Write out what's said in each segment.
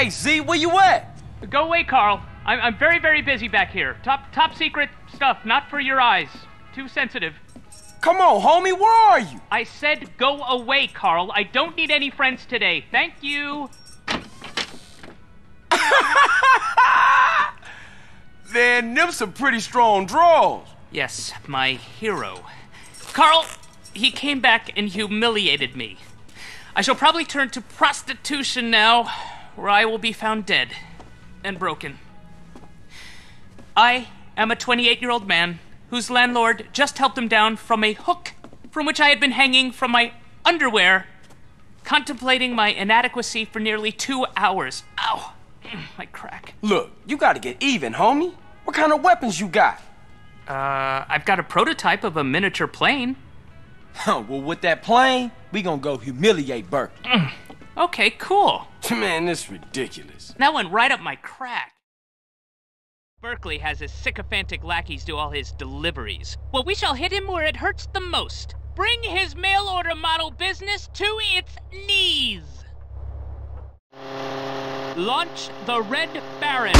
Hey, Z, where you at? Go away, Carl. I'm, I'm very, very busy back here. Top, top secret stuff, not for your eyes. Too sensitive. Come on, homie, where are you? I said go away, Carl. I don't need any friends today. Thank you. Man, them some pretty strong draws. Yes, my hero. Carl, he came back and humiliated me. I shall probably turn to prostitution now, where I will be found dead and broken. I am a 28 year old man whose landlord just helped him down from a hook from which I had been hanging from my underwear, contemplating my inadequacy for nearly two hours. Ow! My crack. Look, you gotta get even, homie. What kind of weapons you got? Uh, I've got a prototype of a miniature plane. Huh, well, with that plane, we gonna go humiliate Burke. Okay, cool. Man, this ridiculous. That went right up my crack. Berkley has his sycophantic lackeys do all his deliveries. Well, we shall hit him where it hurts the most. Bring his mail order model business to its knees. Launch the Red Baron.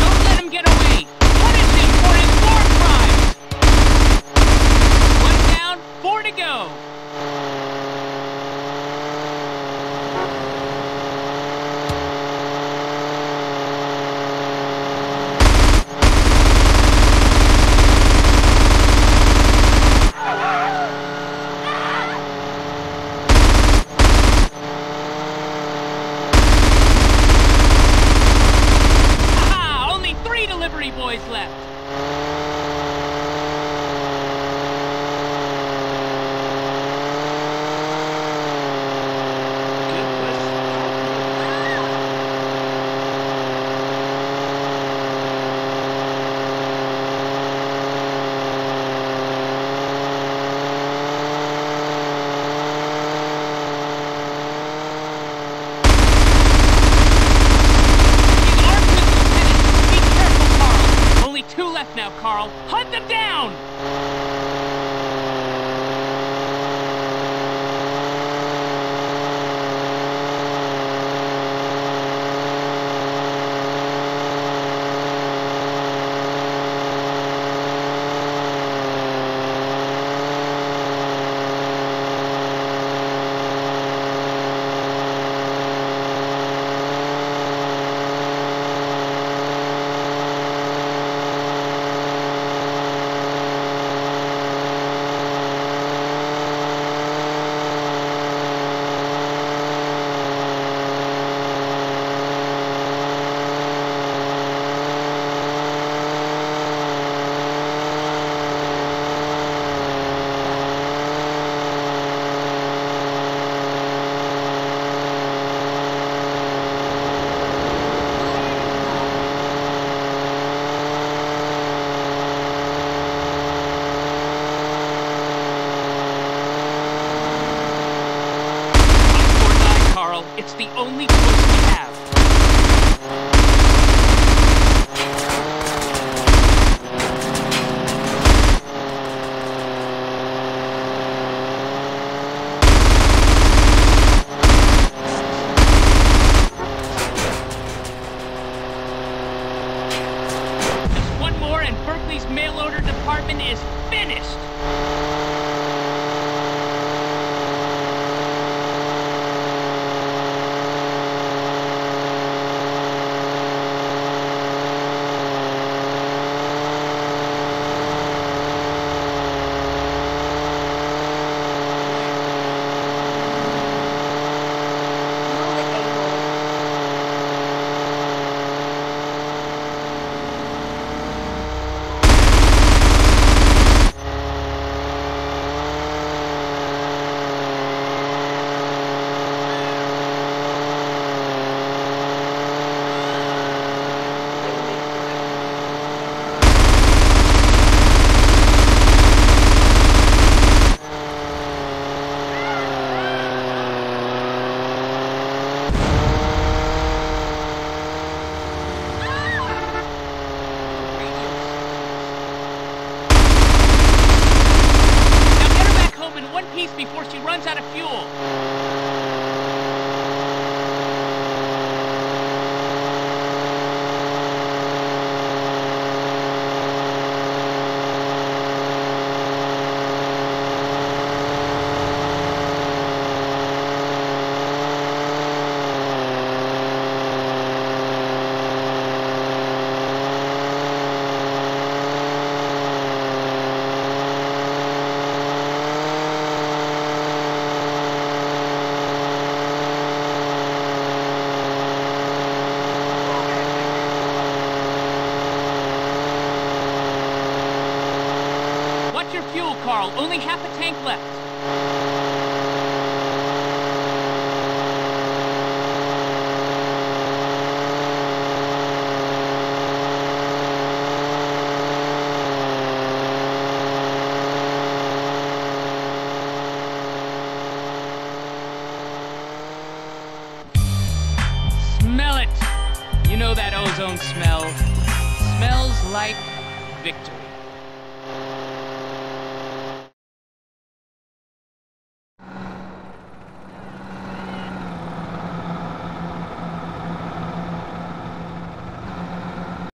Don't let him get away. Punish him for his war crimes. One four to go. Boys left. Carl. It's the only choice we have. Just one more and Berkley's mail order department is finished. runs out of fuel. Carl. Only half a tank left. Smell it! You know that ozone smell. Smells like victory.